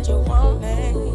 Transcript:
that you want me.